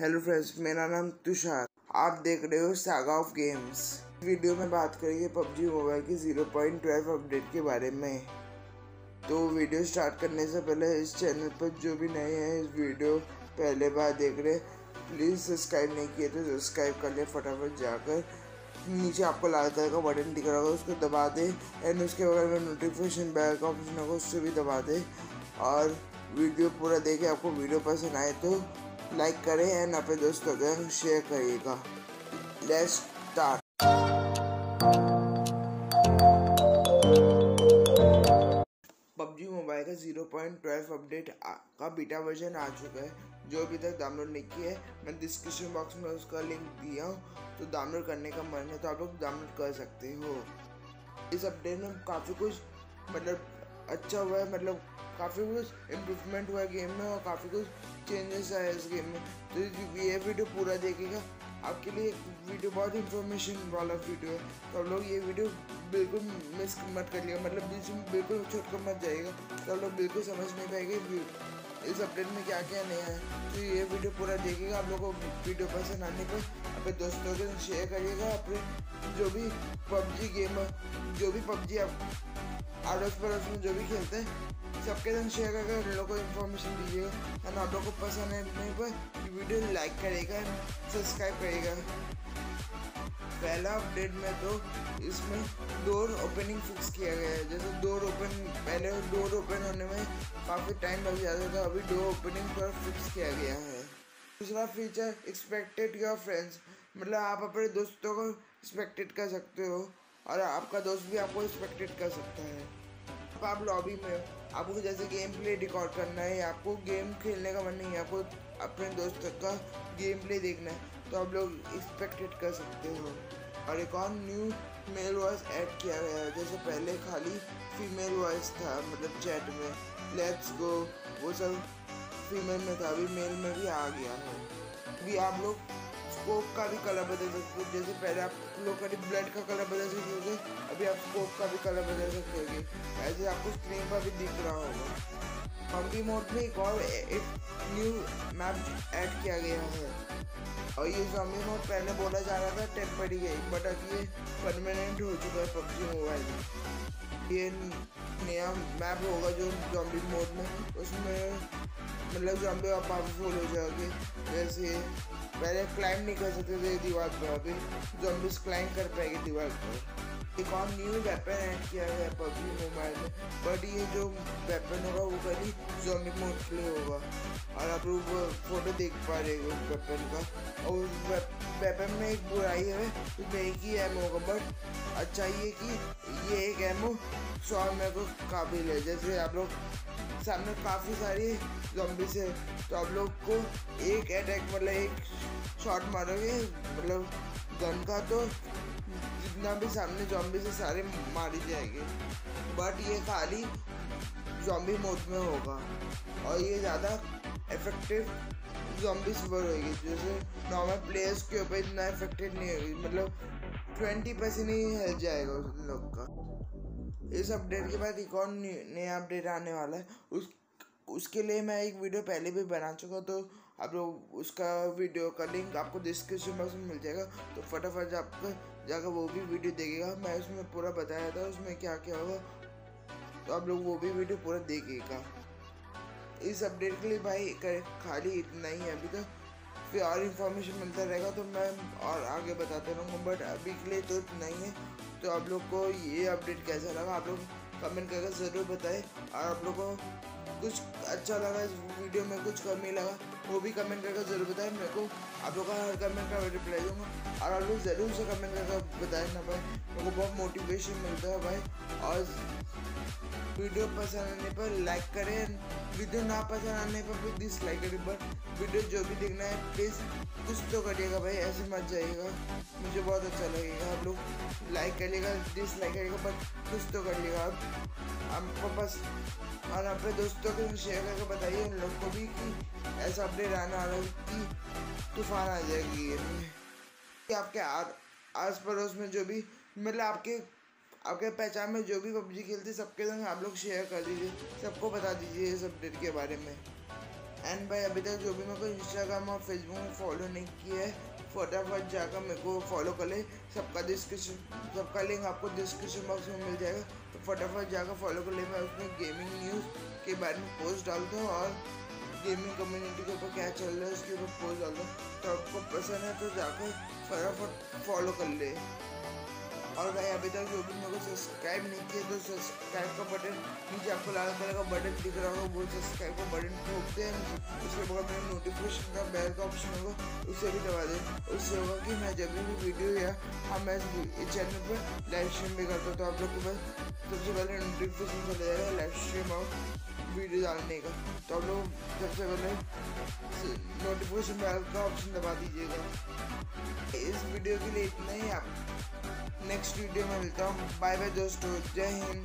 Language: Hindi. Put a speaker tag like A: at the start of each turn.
A: हेलो फ्रेंड्स, मेरा नाम तुषार। आप देख रहे हो सागा ऑफ़ गेम्स वीडियो में बात करेंगे पबजी मोबाइल की 0.12 अपडेट के बारे में। तो वीडियो स्टार्ट करने से पहले इस चैनल पर जो भी नए हैं, इस वीडियो पहले बार देख रहे प्लीज़ सब्सक्राइब नहीं किए तो सब्सक्राइब कर ले फटाफट जाकर। नीचे आपको लाल कलर का बटन दिख रहा होगा, उसको दबा दे एंड उसके बगल में नोटिफिकेशन बेल का ऑप्शन होगा, उससे भी दबा दे। और वीडियो पूरा देखे, आपको वीडियो पसंद आए तो लाइक करें एंड अपने दोस्तों के शेयर करिएगा। लेट्स स्टार्ट पबजी मोबाइल का 0.12 अपडेट का बीटा वर्जन आ चुका है, जो अभी तक डाउनलोड नहीं किया है। मैं डिस्क्रिप्शन बॉक्स में उसका लिंक दिया हूँ तो डाउनलोड करने का मन है तो आप लोग डाउनलोड कर सकते हो। इस अपडेट में काफ़ी कुछ मतलब अच्छा हुआ है मतलब काफ़ी कुछ इम्प्रूवमेंट हुआ है गेम में और काफ़ी कुछ चेंजेस आए इस गेम में। तो ये वीडियो पूरा देखेगा आपके लिए वीडियो बहुत इंफॉर्मेशन वाला वीडियो है। तो आप लोग ये वीडियो बिल्कुल मिस मत करिएगा। मतलब बीच में बिल्कुल छोड़ कर मत जाइएगा। तो आप लोग बिल्कुल समझ नहीं पाएँगे इस अपडेट में क्या क्या नया है। तो ये वीडियो पूरा देखिएगा। आप लोगों को वीडियो पसंद आने पर अपने दोस्तों के साथ शेयर करिएगा। अपने जो भी पबजी गेम जो भी पबजी आप आड़ोस पड़ोस में जो भी खेलते हैं, सबके साथ शेयर करके उन लोगों को इन्फॉर्मेशन दीजिएगा। एंड आप लोग को पसंद है पर वीडियो लाइक करेगा सब्सक्राइब करेगा पहला अपडेट में तो इसमें डोर ओपनिंग फिक्स किया गया है। जैसे डोर ओपन पहले डोर ओपन होने में काफ़ी टाइम लग जाता था, अभी डोर ओपनिंग पर फिक्स किया गया है। दूसरा फीचर एक्सपेक्टेड योर फ्रेंड्स मतलब आप अपने दोस्तों को एक्सपेक्टेड कर सकते हो। और आपका दोस्त भी आपको एक्सपेक्टेड कर सकता है। अब आप लॉबी में आपको जैसे गेम प्ले रिकॉर्ड करना है, आपको गेम खेलने का मन नहीं है, आपको अपने दोस्त का गेम प्ले देखना है तो आप लोग एक्सपेक्टेड कर सकते हो। और एक और न्यू मेल वॉइस ऐड किया गया है। जैसे पहले खाली फीमेल वॉइस था मतलब चैट में। लेट्स गो वो सब फीमेल में था, अभी मेल में भी आ गया है। अभी आप लोग स्कोप का भी कलर बदल सकते हो। जैसे पहले आप लोग कभी ब्लड का कलर बदल सकते थे अभी आप स्कोप का भी कलर बदल सकते हो ऐसे आपको स्क्रीन पर भी दिख रहा होगा। पम्पी मोड में एक और एक न्यू मैप ऐड किया गया है। और ये जॉम्बी मोड पहले बोला जा रहा था टेम्परी है बट अब ये परमानेंट हो चुका है पबजी मोबाइल में ये नया मैप होगा जो जॉम्बी मोड में, उसमें मतलब जॉम्बी आप पावरफुल हो जाओगे जैसे पहले क्लाइंब नहीं कर सकते थे दीवार पर अभी जॉम्बिस क्लाइंब कर पाएगी दीवार पर। एक और न्यू वेपन ऐड किया गया पबजी मोबाइल में बट ये जो वेपन होगा वो खाली जॉम्बी मोड के लिए होगा। और आप लोग फ़ोटो देख पा रहे हो वेपन का। और वेपन में एक बुराई है उसमें एक ही एमओ होगा बट अच्छा ये कि ये एक एम एमओ सौ में को काबिल है। जैसे आप लोग सामने काफ़ी सारी जॉम्बिस है तो आप लोग को एक अटैक मतलब एक शॉट मारोगे मतलब गन का तो जितना भी सामने जॉम्बी से सारे मारी जाएँगे। बट ये खाली जॉम्बी मोड में होगा। और ये ज़्यादा इफ़ेक्टिव जॉम्बी सुपर होगी। जैसे नॉर्मल प्लेयर्स के ऊपर इतना इफ़ेक्टिव नहीं होगी। मतलब ट्वेंटी परसेंट ही हेल्थ जाएगा उस लोग का। इस अपडेट के बाद एक और नया अपडेट आने वाला है। उस, उसके लिए मैं एक वीडियो पहले भी बना चुका तो आप लोग उसका वीडियो का लिंक आपको डिस्क्रिप्शन बॉक्स में मिल जाएगा। तो फटाफट आपको जाकर वो भी वीडियो देखेगा मैं उसमें पूरा बताया था, उसमें क्या क्या होगा तो आप लोग वो भी वीडियो पूरा देखिएगा। इस अपडेट के लिए भाई खाली इतना ही है अभी तक। फिर और इन्फॉर्मेशन मिलता रहेगा तो मैं और आगे बताते रहूँगा बट अभी के लिए तो इतना ही है। तो आप लोग को ये अपडेट कैसा लगा? आप लोग कमेंट करके ज़रूर बताएँ। और आप लोग को कुछ अच्छा लगा इस वीडियो में, कुछ कमी लगा, वो भी कमेंट करके ज़रूर बताएँ। मेरे को आप लोग का हर कमेंट का रिप्लाई दूँगा। और आप लोग ज़रूर से कमेंट करके बताएँ ना भाई। मेरे को बहुत मोटिवेशन मिलता है भाई। और वीडियो पसंद आने पर लाइक करें। वीडियो ना पसंद आने पर भी डिसलाइक करें बट वीडियो जो भी देखना है प्लीज़ कुछ तो करिएगा भाई, ऐसे मत जाइएगा। मुझे बहुत अच्छा लगेगा, आप लोग लाइक करिएगा डिसलाइक करिएगा बट कुछ तो करिएगा। आप आपको बस और अपने दोस्तों को शेयर करके बताइए उन लोग को भी कि ऐसा अपडेट आने वाला कि तूफ़ान आ जाएगी। आपके आस पड़ोस में जो भी मतलब आपके आपके पहचान में जो भी पबजी खेलते सबके संग आप लोग शेयर कर दीजिए। सबको बता दीजिए इस अपडेट के बारे में। एंड भाई, अभी तक जो भी मेरे को इंस्टाग्राम और फेसबुक में फॉलो नहीं किया है, फटाफट जाकर मेरे को फॉलो कर ले। सबका डिस्क्रिप्शन सबका लिंक आपको डिस्क्रिप्शन बॉक्स में मिल जाएगा। तो फटाफट जाकर फॉलो कर ले। मैं उसमें गेमिंग न्यूज़ के बारे में पोस्ट डालता हूँ और गेमिंग कम्युनिटी के ऊपर क्या चल रहा है, उसके ऊपर पोस्ट डालता हूँ तो आपको पसंद है तो जाकर फटाफट फॉलो कर ले। और भाई, अभी तक मेरे को सब्सक्राइब नहीं किया तो सब्सक्राइब का बटन नीचे आपको लाल कलर का बटन दिख रहा होगा, वो सब्सक्राइब का बटन ठोकते हैं। उसके बाद मेरे नोटिफिकेशन का बेल का ऑप्शन होगा, उसे भी दबा दें। उससे होगा कि मैं जब भी वीडियो या हम मैं इस चैनल पर लाइव स्ट्रीम भी करता हूँ तो आप लोग को बस सबसे पहले नोटिफिकेशन चला जाएगा लाइव स्ट्रीम और वीडियो डालने का। तो आप लोग सबसे पहले नोटिफिकेशन बेल का ऑप्शन दबा दीजिएगा। इस वीडियो के लिए इतना ही आप। नेक्स्ट वीडियो में मिलता हूँ। बाय बाय दोस्तों। जय हिंद।